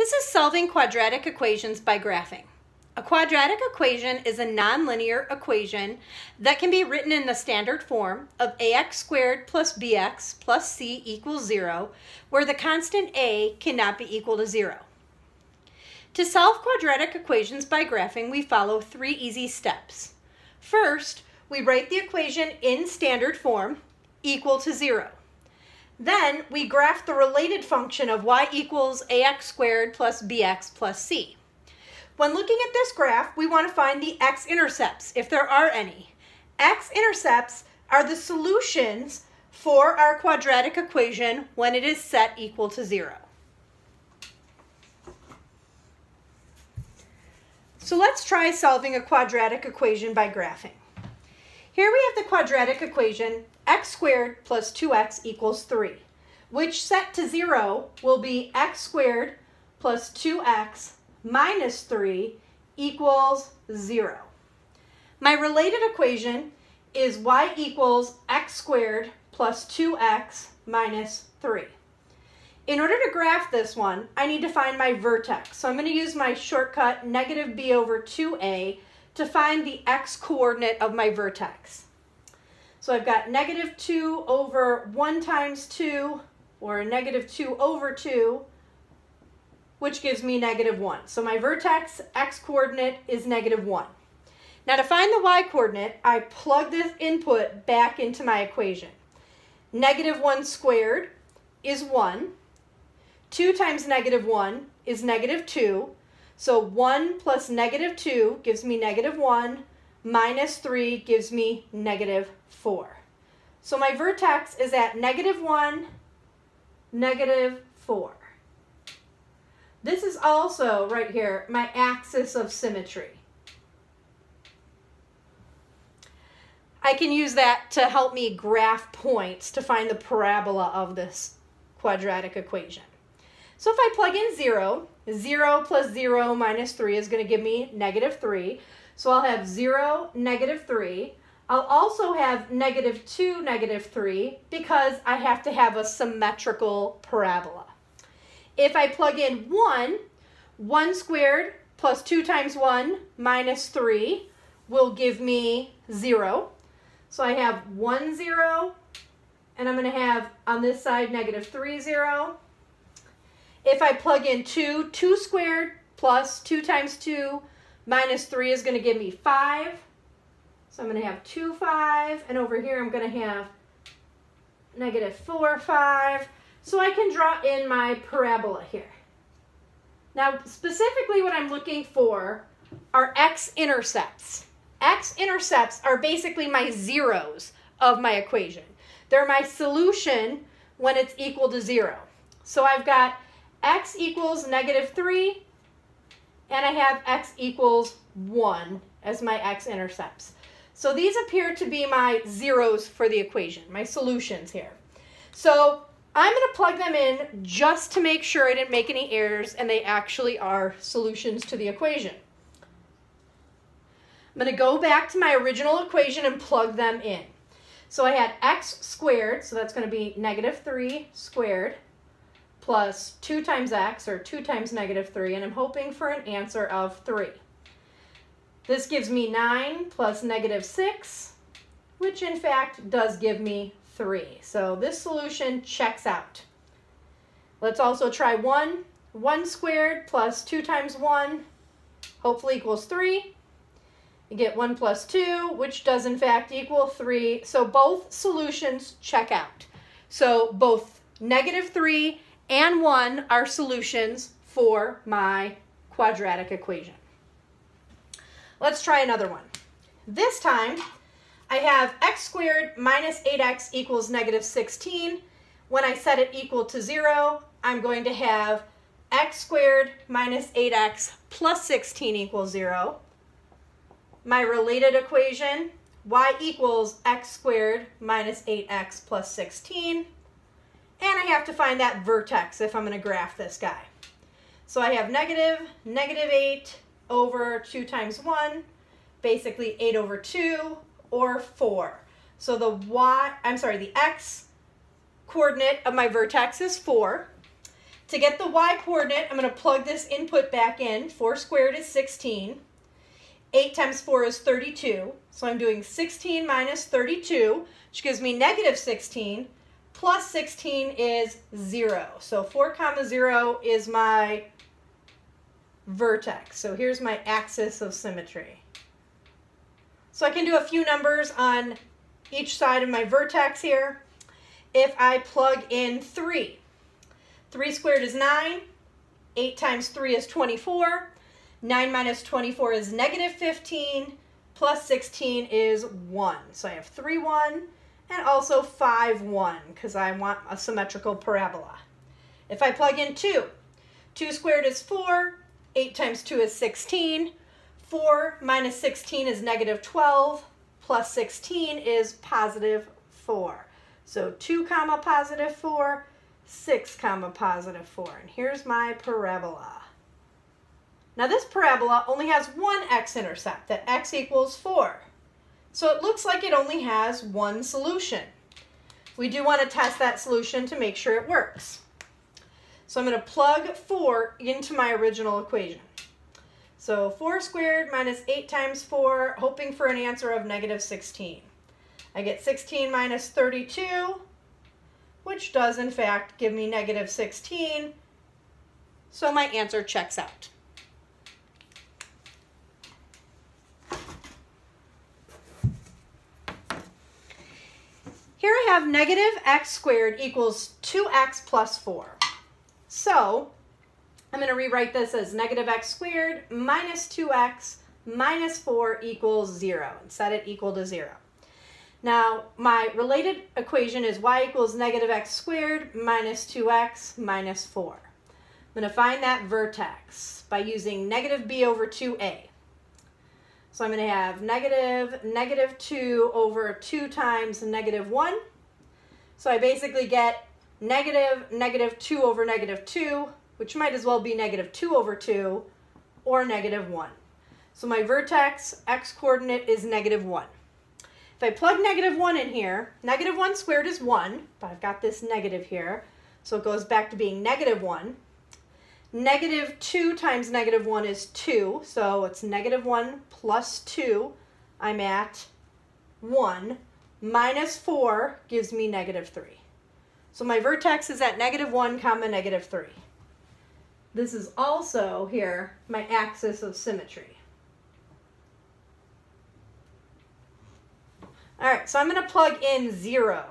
This is solving quadratic equations by graphing. A quadratic equation is a nonlinear equation that can be written in the standard form of ax squared plus bx plus c equals 0, where the constant a cannot be equal to 0. To solve quadratic equations by graphing, we follow three easy steps. First, we write the equation in standard form, equal to 0. Then we graph the related function of y equals ax squared plus bx plus c. When looking at this graph, we want to find the x-intercepts, if there are any. X-intercepts are the solutions for our quadratic equation when it is set equal to zero. So let's try solving a quadratic equation by graphing. Here we have the quadratic equation x squared plus 2x equals 3, which set to 0 will be x squared plus 2x minus 3 equals 0. My related equation is y equals x squared plus 2x minus 3. In order to graph this one, I need to find my vertex. So I'm going to use my shortcut negative b over 2a to find the x coordinate of my vertex. So I've got negative 2 over 1 times 2, or negative 2 over 2, which gives me negative 1. So my vertex x coordinate is negative 1. Now to find the y coordinate, I plug this input back into my equation. Negative 1 squared is 1. 2 times negative 1 is negative 2. So 1 plus negative 2 gives me negative 1, minus 3 gives me negative 4. So my vertex is at negative 1, negative 4. This is also, right here, my axis of symmetry. I can use that to help me graph points to find the parabola of this quadratic equation. So if I plug in 0, 0 plus 0 minus 3 is going to give me negative 3. So I'll have 0, negative 3. I'll also have negative 2, negative 3 because I have to have a symmetrical parabola. If I plug in 1, 1 squared plus 2 times 1 minus 3 will give me 0. So I have 1, 0, and I'm going to have on this side negative 3, 0. If I plug in 2, 2 squared plus 2 times 2 minus 3 is going to give me 5. So I'm going to have 2, 5. And over here I'm going to have negative 4, 5. So I can draw in my parabola here. Now, specifically what I'm looking for are x-intercepts. X-intercepts are basically my zeros of my equation. They're my solution when it's equal to 0. So I've got x equals negative 3, and I have x equals 1 as my x-intercepts. So these appear to be my zeros for the equation, my solutions here. So I'm going to plug them in just to make sure I didn't make any errors and they actually are solutions to the equation. I'm going to go back to my original equation and plug them in. So I had x squared, so that's going to be negative 3 squared plus 2 times x, or 2 times negative 3, and I'm hoping for an answer of 3. This gives me 9 plus negative 6, which in fact does give me 3. So this solution checks out. Let's also try 1. 1 squared plus 2 times 1, hopefully equals 3. You get 1 plus 2, which does in fact equal 3. So both solutions check out. So both negative 3 and 1 are solutions for my quadratic equation. Let's try another one. This time, I have x squared minus 8x equals negative 16. When I set it equal to 0, I'm going to have x squared minus 8x plus 16 equals 0. My related equation, y equals x squared minus 8x plus 16. And I have to find that vertex if I'm going to graph this guy. So I have negative, negative 8 over 2 times 1, basically 8 over 2, or 4. So the y, I'm sorry, the x coordinate of my vertex is 4. To get the y coordinate, I'm going to plug this input back in. 4 squared is 16. 8 times 4 is 32. So I'm doing 16 minus 32, which gives me negative 16, plus 16 is 0. So 4 comma 0 is my vertex. So here's my axis of symmetry. So I can do a few numbers on each side of my vertex here. If I plug in 3, 3 squared is 9, 8 times 3 is 24, 9 minus 24 is negative 15, plus 16 is 1. So I have 3, 1, and also 5, 1, because I want a symmetrical parabola. If I plug in 2, 2 squared is 4, 8 times 2 is 16, 4 minus 16 is negative 12, plus 16 is positive 4. So 2 comma positive 4, 6 comma positive 4. And here's my parabola. Now this parabola only has one x-intercept, that x equals 4. So it looks like it only has one solution. We do want to test that solution to make sure it works. So I'm going to plug 4 into my original equation. So 4 squared minus 8 times 4, hoping for an answer of negative 16. I get 16 minus 32, which does in fact give me negative 16. So my answer checks out. Here I have negative x squared equals 2x plus 4. So I'm going to rewrite this as negative x squared minus 2x minus 4 equals 0 and set it equal to 0. Now, my related equation is y equals negative x squared minus 2x minus 4. I'm going to find that vertex by using negative b over 2a. So I'm going to have negative, negative 2 over 2 times negative 1. So I basically get negative, negative 2 over negative 2, which might as well be negative 2 over 2, or negative 1. So my vertex x coordinate is negative 1. If I plug negative 1 in here, negative 1 squared is 1, but I've got this negative here, so it goes back to being negative 1. Negative 2 times negative 1 is 2, so it's negative 1 plus 2. I'm at 1. Minus 4 gives me negative 3. So my vertex is at negative 1 comma negative 3. This is also here my axis of symmetry. All right, so I'm going to plug in 0.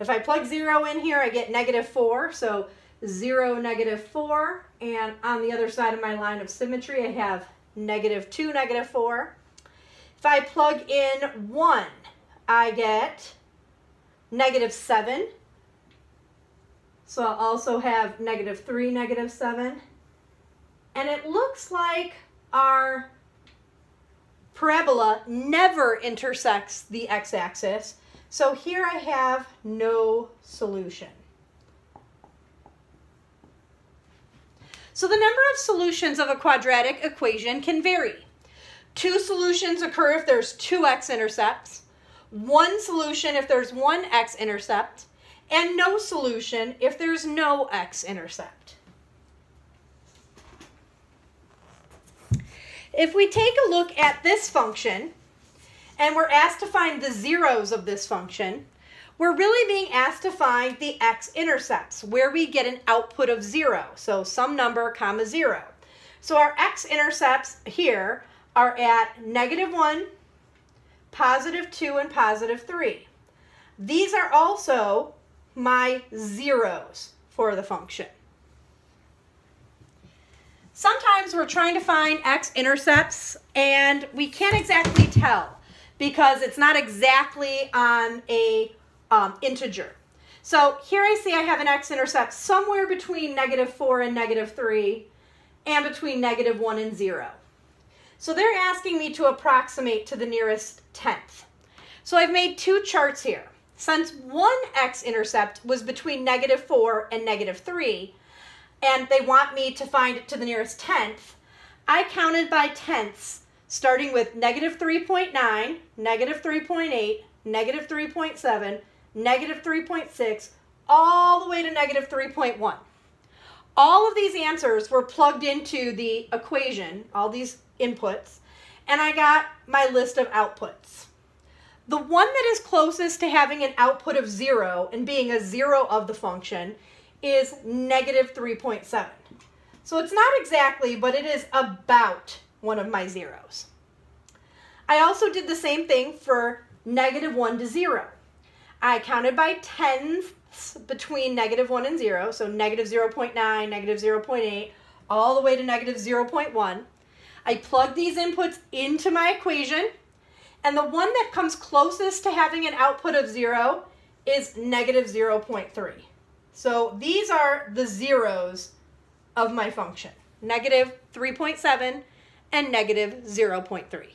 If I plug 0 in here, I get negative 4. So 0, negative 4. And on the other side of my line of symmetry, I have negative 2, negative 4. If I plug in 1, I get negative 7. So I'll also have negative 3, negative 7. And it looks like our parabola never intersects the x-axis. So here I have no solution. So the number of solutions of a quadratic equation can vary. Two solutions occur if there's two x-intercepts, one solution if there's one x-intercept, and no solution if there's no x-intercept. If we take a look at this function, and we're asked to find the zeros of this function, we're really being asked to find the x-intercepts, where we get an output of zero, so some number comma zero. So our x-intercepts here are at negative one, positive two, and positive three. These are also my zeros for the function. Sometimes we're trying to find x-intercepts and we can't exactly tell because it's not exactly on a um, integer. So here I see I have an x-intercept somewhere between negative 4 and negative 3 and between negative 1 and 0. So they're asking me to approximate to the nearest tenth. So I've made two charts here. Since one x-intercept was between negative 4 and negative 3, and they want me to find it to the nearest tenth, I counted by tenths, starting with negative 3.9, negative 3.8, negative 3.7, negative 3.6, all the way to negative 3.1. all of these answers were plugged into the equation, all these inputs, and I got my list of outputs. The one that is closest to having an output of zero and being a zero of the function is negative 3.7. So it's not exactly, but it is about one of my zeros. I also did the same thing for negative 1 to 0. I counted by tenths between negative 1 and 0, so negative 0.9, negative 0.8, all the way to negative 0.1. I plug these inputs into my equation, and the one that comes closest to having an output of 0 is negative 0.3. So these are the zeros of my function, negative 3.7 and negative 0.3.